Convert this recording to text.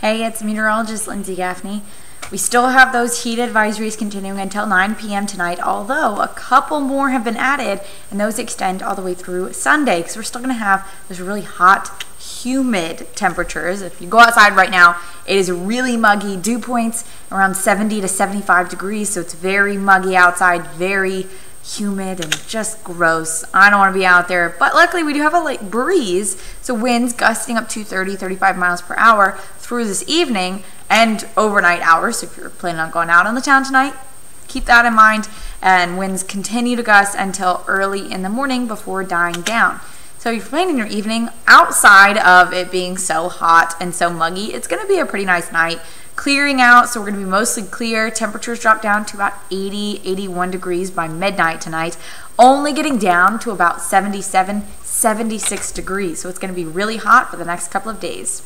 Hey, it's meteorologist Lindsay Gaffney. We still have those heat advisories continuing until 9 p.m. tonight, although a couple more have been added, and those extend all the way through Sunday because we're still going to have those really hot, humid temperatures. If you go outside right now, it is really muggy. Dew points around 70 to 75 degrees, so it's very muggy outside, very humid and just gross. I don't want to be out there. But luckily we do have a light breeze, so winds gusting up to 30, 35 miles per hour through this evening and overnight hours. So if you're planning on going out on the town tonight, keep that in mind. And winds continue to gust until early in the morning before dying down. So if you're planning your evening outside of it being so hot and so muggy, it's going to be a pretty nice night clearing out, so we're going to be mostly clear. Temperatures drop down to about 80, 81 degrees by midnight tonight, only getting down to about 77, 76 degrees. So it's going to be really hot for the next couple of days.